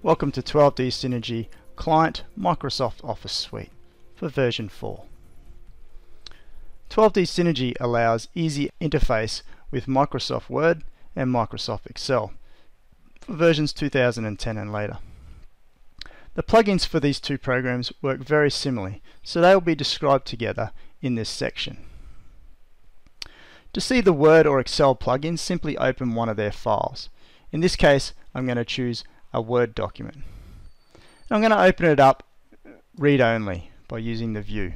Welcome to 12D Synergy Client Microsoft Office Suite for version 4. 12D Synergy allows easy interface with Microsoft Word and Microsoft Excel for versions 2010 and later. The plugins for these two programs work very similarly, so they will be described together in this section. To see the Word or Excel plugins, simply open one of their files. In this case, I'm going to choose a Word document. And I'm going to open it up read-only by using the view.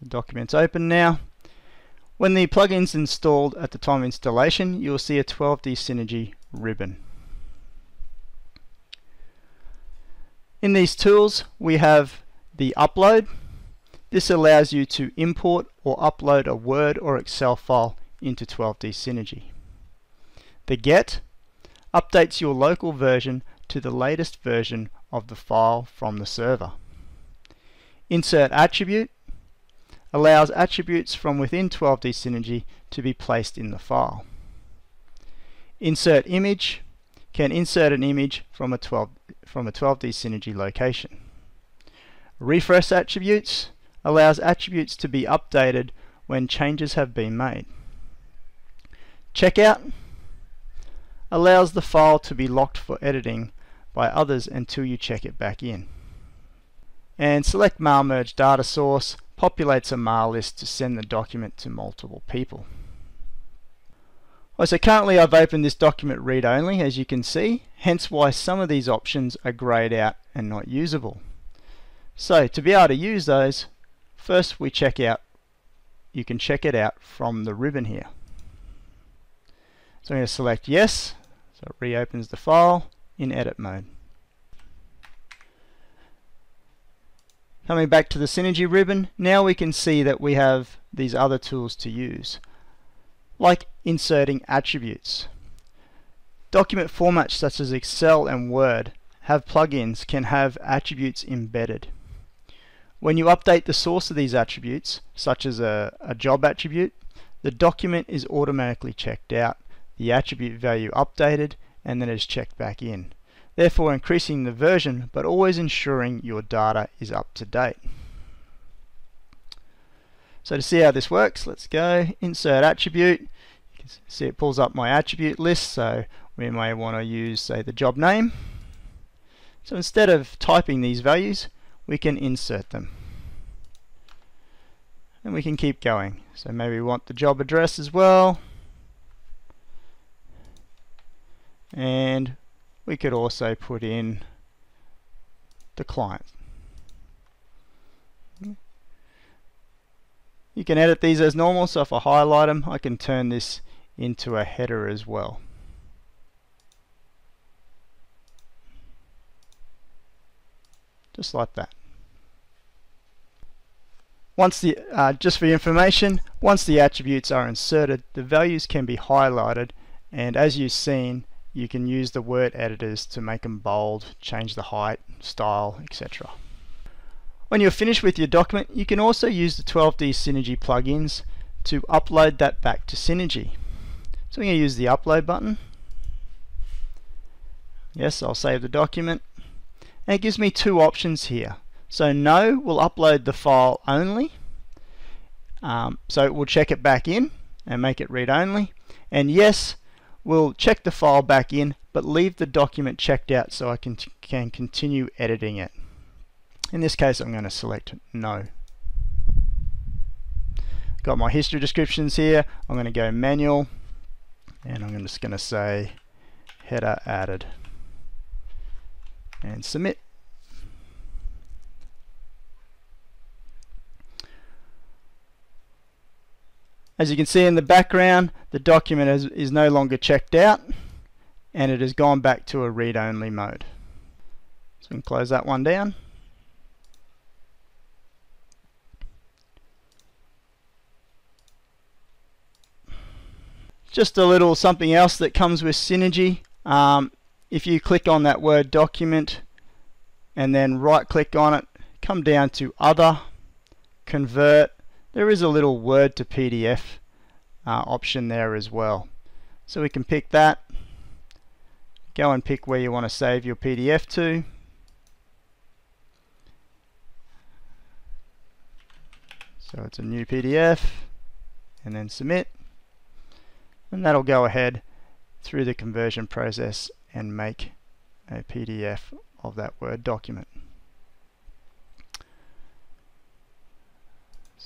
The document's open now. When the plugin's installed at the time of installation, you'll see a 12D Synergy ribbon. In these tools, we have the upload. This allows you to import or upload a Word or Excel file into 12D Synergy. The get updates your local version to the latest version of the file from the server. Insert attribute allows attributes from within 12D Synergy to be placed in the file. Insert image can insert an image from a 12 from a 12D Synergy location. Refresh attributes allows attributes to be updated when changes have been made. Checkout allows the file to be locked for editing by others until you check it back in. And select mail merge data source populates a mail list to send the document to multiple people. Well, so currently I've opened this document read only as you can see, hence why some of these options are grayed out and not usable. So to be able to use those, first we check out, you can check it out from the ribbon here. So I'm going to select yes, so it reopens the file in edit mode. Coming back to the Synergy ribbon, now we can see that we have these other tools to use, like inserting attributes. Document formats such as Excel and Word have plugins can have attributes embedded. When you update the source of these attributes, such as a, a job attribute, the document is automatically checked out the attribute value updated and then is checked back in. Therefore increasing the version but always ensuring your data is up to date. So to see how this works, let's go insert attribute. You can see it pulls up my attribute list so we may want to use say the job name. So instead of typing these values we can insert them. And we can keep going. So maybe we want the job address as well. And we could also put in the client. You can edit these as normal, so if I highlight them, I can turn this into a header as well. Just like that. Once the, uh, just for information, once the attributes are inserted, the values can be highlighted, and as you've seen, you can use the word editors to make them bold, change the height, style, etc. When you're finished with your document, you can also use the 12D Synergy plugins to upload that back to Synergy. So I'm going to use the upload button. Yes, I'll save the document. And it gives me two options here. So no will upload the file only. Um, so it will check it back in and make it read only. And yes We'll check the file back in, but leave the document checked out so I can, can continue editing it. In this case, I'm going to select no. Got my history descriptions here. I'm going to go manual, and I'm just going to say header added, and submit. As you can see in the background, the document is, is no longer checked out and it has gone back to a read-only mode. So we can close that one down. Just a little something else that comes with Synergy. Um, if you click on that Word document and then right click on it, come down to Other, Convert, there is a little Word to PDF uh, option there as well. So we can pick that go and pick where you want to save your PDF to. So it's a new PDF and then submit and that'll go ahead through the conversion process and make a PDF of that Word document.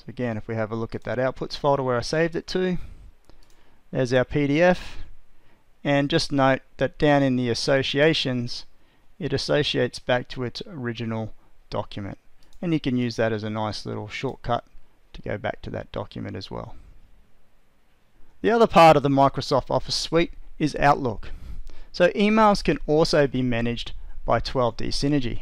So again, if we have a look at that outputs folder where I saved it to, there's our PDF. And just note that down in the associations, it associates back to its original document. And you can use that as a nice little shortcut to go back to that document as well. The other part of the Microsoft Office suite is Outlook. So emails can also be managed by 12D Synergy.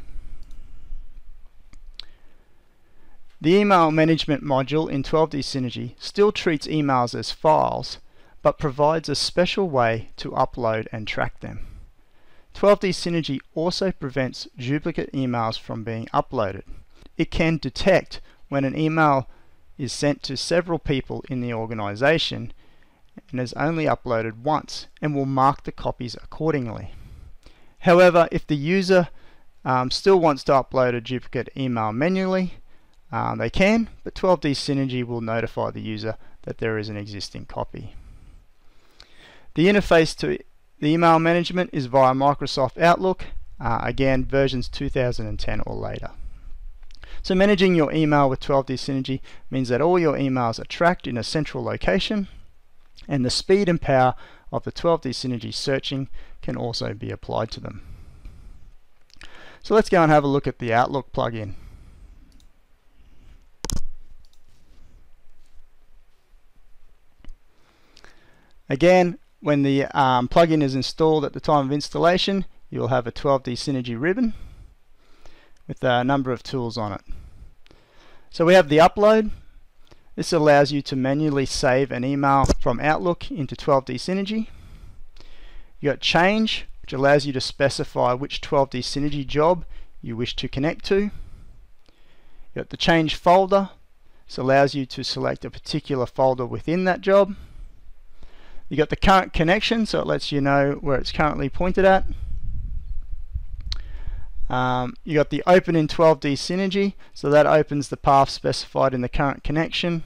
The email management module in 12D Synergy still treats emails as files, but provides a special way to upload and track them. 12D Synergy also prevents duplicate emails from being uploaded. It can detect when an email is sent to several people in the organization and is only uploaded once and will mark the copies accordingly. However, if the user um, still wants to upload a duplicate email manually, um, they can, but 12D Synergy will notify the user that there is an existing copy. The interface to the email management is via Microsoft Outlook, uh, again versions 2010 or later. So managing your email with 12D Synergy means that all your emails are tracked in a central location and the speed and power of the 12D Synergy searching can also be applied to them. So let's go and have a look at the Outlook plugin. Again, when the um, plugin is installed at the time of installation, you'll have a 12D Synergy ribbon with a number of tools on it. So we have the upload, this allows you to manually save an email from Outlook into 12D Synergy. You got Change, which allows you to specify which 12D Synergy job you wish to connect to. You got the Change folder. This allows you to select a particular folder within that job. You got the current connection, so it lets you know where it's currently pointed at. Um, you got the open in 12D Synergy, so that opens the path specified in the current connection.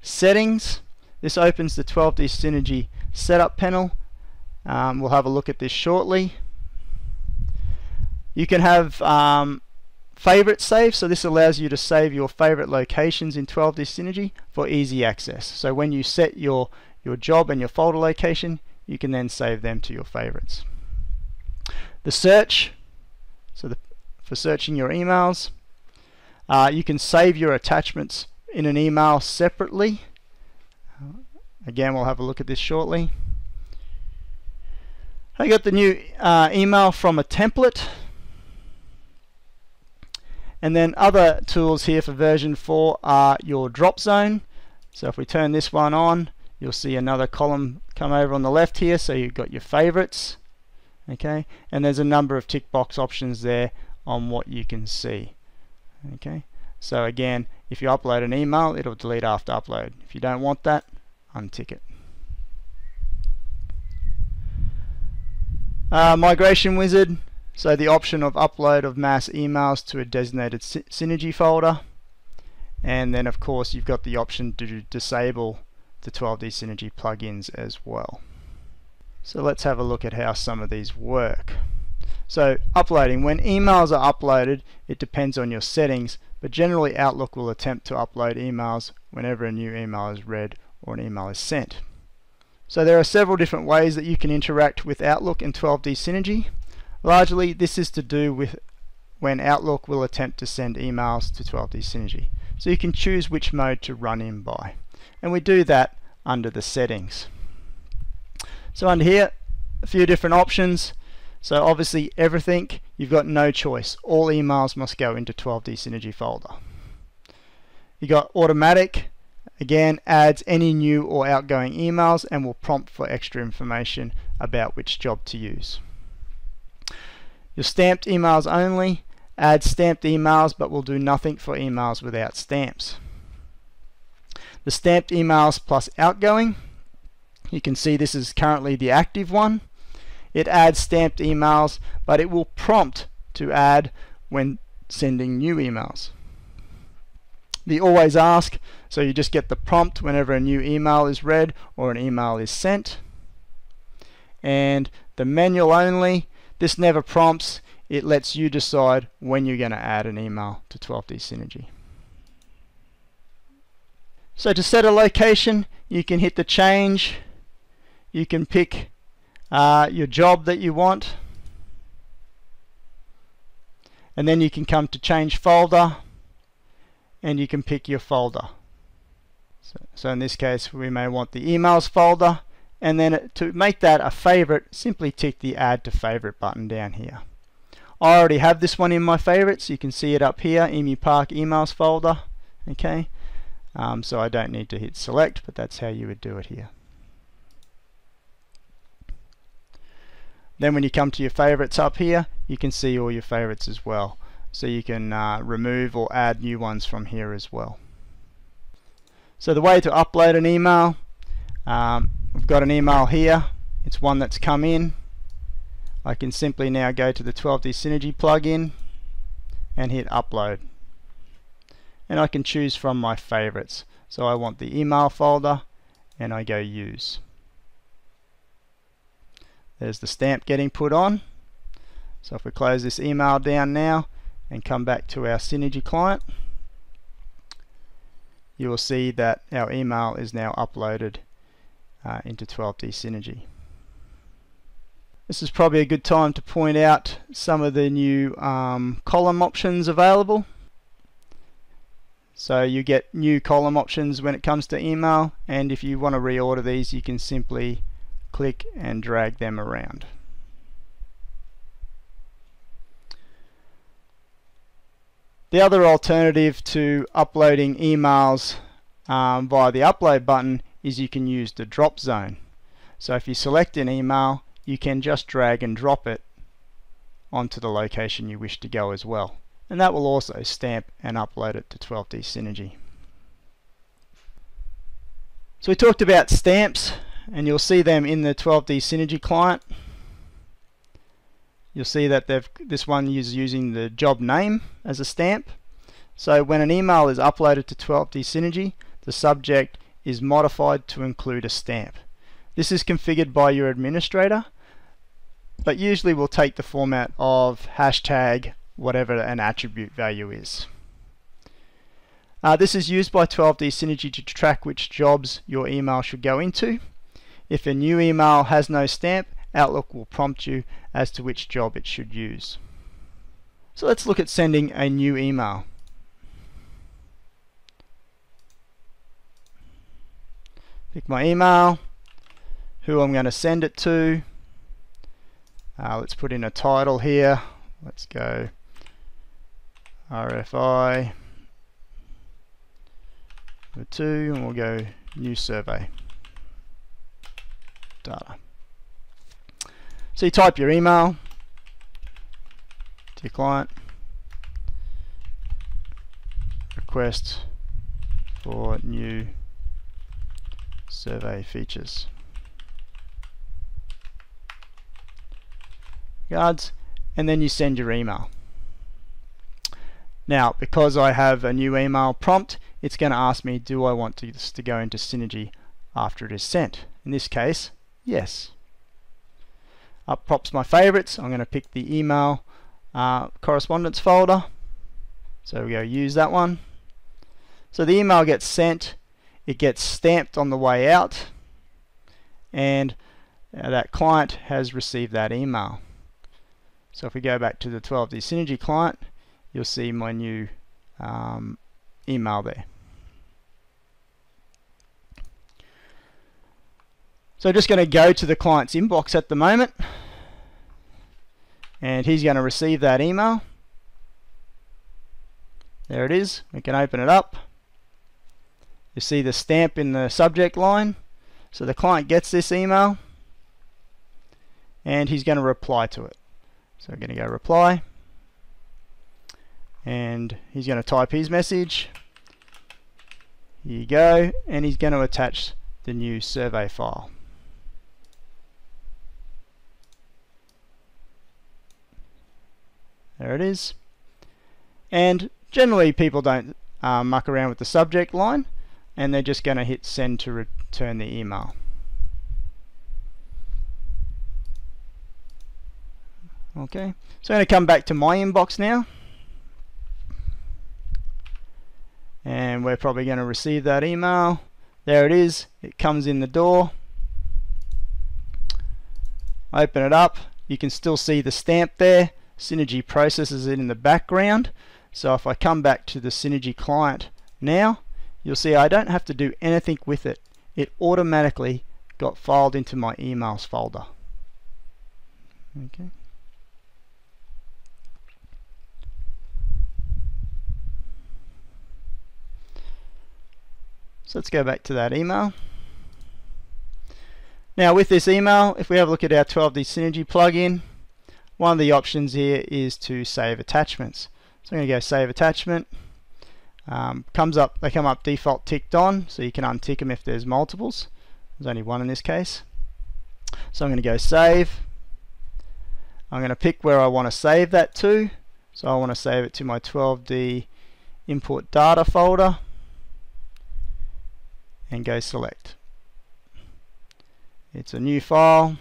Settings, this opens the 12D Synergy setup panel. Um, we'll have a look at this shortly. You can have um, favorite save, so this allows you to save your favorite locations in 12D Synergy for easy access. So when you set your, your job and your folder location, you can then save them to your favorites. The search, so the, for searching your emails, uh, you can save your attachments in an email separately. Again, we'll have a look at this shortly. I got the new uh, email from a template. And then other tools here for version 4 are your drop zone. So if we turn this one on, you'll see another column come over on the left here. So you've got your favorites okay? And there's a number of tick box options there on what you can see okay? So again if you upload an email it'll delete after upload. If you don't want that untick it. Uh, migration wizard so the option of upload of mass emails to a designated sy synergy folder. And then of course you've got the option to disable the 12D Synergy plugins as well. So let's have a look at how some of these work. So uploading, when emails are uploaded, it depends on your settings, but generally Outlook will attempt to upload emails whenever a new email is read or an email is sent. So there are several different ways that you can interact with Outlook and 12D Synergy. Largely this is to do with when Outlook will attempt to send emails to 12D Synergy. So you can choose which mode to run in by. And we do that under the settings. So under here, a few different options. So obviously everything, you've got no choice. All emails must go into 12D Synergy folder. You've got automatic, again adds any new or outgoing emails and will prompt for extra information about which job to use. Your stamped emails only, adds stamped emails but will do nothing for emails without stamps. The stamped emails plus outgoing, you can see this is currently the active one. it adds stamped emails, but it will prompt to add when sending new emails. The always ask, so you just get the prompt whenever a new email is read or an email is sent. And the manual only, this never prompts, it lets you decide when you're going to add an email to 12D Synergy. So to set a location, you can hit the change, you can pick uh, your job that you want, and then you can come to change folder, and you can pick your folder. So, so in this case, we may want the emails folder, and then to make that a favorite, simply tick the add to favorite button down here. I already have this one in my favorites. You can see it up here, Emu Park emails folder. Okay, um, so I don't need to hit select, but that's how you would do it here. Then when you come to your favorites up here, you can see all your favorites as well. So you can uh, remove or add new ones from here as well. So the way to upload an email, um, we've got an email here. It's one that's come in. I can simply now go to the 12D Synergy plugin and hit upload and I can choose from my favorites. So I want the email folder and I go use. There's the stamp getting put on. So if we close this email down now and come back to our Synergy client, you will see that our email is now uploaded uh, into 12D Synergy. This is probably a good time to point out some of the new um, column options available. So you get new column options when it comes to email and if you want to reorder these you can simply click and drag them around. The other alternative to uploading emails um, via the upload button is you can use the drop zone. So if you select an email you can just drag and drop it onto the location you wish to go as well and that will also stamp and upload it to 12D Synergy. So we talked about stamps and you'll see them in the 12D Synergy client. You'll see that they've this one is using the job name as a stamp. So when an email is uploaded to 12D Synergy, the subject is modified to include a stamp. This is configured by your administrator, but usually we'll take the format of hashtag whatever an attribute value is. Uh, this is used by 12D Synergy to track which jobs your email should go into. If a new email has no stamp, Outlook will prompt you as to which job it should use. So let's look at sending a new email. Pick my email, who I'm going to send it to. Uh, let's put in a title here. Let's go RFI number two and we'll go new survey data. So you type your email to your client request for new survey features. Regards, and then you send your email. Now, because I have a new email prompt, it's going to ask me, do I want this to go into Synergy after it is sent? In this case, yes. Up pops my favorites. I'm going to pick the email uh, correspondence folder. So we go use that one. So the email gets sent, it gets stamped on the way out, and uh, that client has received that email. So if we go back to the 12D Synergy client, you'll see my new um, email there. So just going to go to the client's inbox at the moment and he's going to receive that email. There it is. We can open it up. You see the stamp in the subject line. So the client gets this email and he's going to reply to it. So we're going to go reply and he's going to type his message here you go and he's going to attach the new survey file There it is. And generally people don't uh, muck around with the subject line and they're just going to hit send to return the email. Okay, so I'm going to come back to my inbox now. And we're probably going to receive that email. There it is. It comes in the door. Open it up. You can still see the stamp there. Synergy processes it in the background. So if I come back to the Synergy client now, you'll see I don't have to do anything with it. It automatically got filed into my emails folder. Okay. So let's go back to that email. Now with this email, if we have a look at our 12D Synergy plugin, one of the options here is to save attachments. So I'm going to go save attachment. Um, comes up, they come up default ticked on, so you can untick them if there's multiples. There's only one in this case. So I'm going to go save. I'm going to pick where I want to save that to. So I want to save it to my 12D import data folder and go select. It's a new file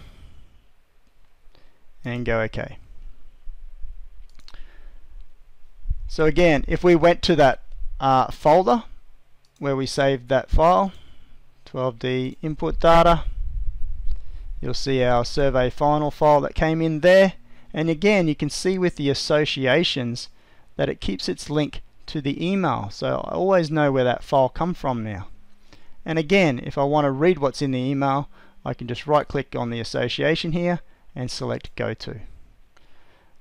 and go OK. So again, if we went to that uh, folder where we saved that file, 12D input data, you'll see our survey final file that came in there. And again, you can see with the associations that it keeps its link to the email. So I always know where that file come from now. And again, if I want to read what's in the email, I can just right click on the association here and select go to.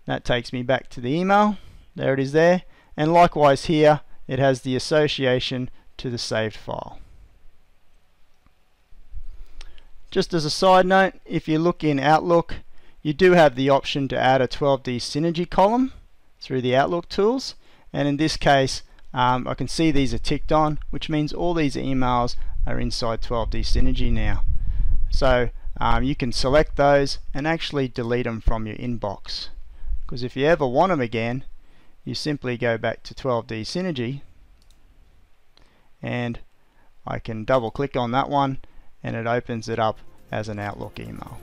That takes me back to the email. There it is there. And likewise here, it has the association to the saved file. Just as a side note, if you look in Outlook, you do have the option to add a 12D Synergy column through the Outlook tools. And in this case, um, I can see these are ticked on, which means all these emails are inside 12D Synergy now. So um, you can select those and actually delete them from your inbox. Because if you ever want them again, you simply go back to 12D Synergy and I can double click on that one and it opens it up as an Outlook email.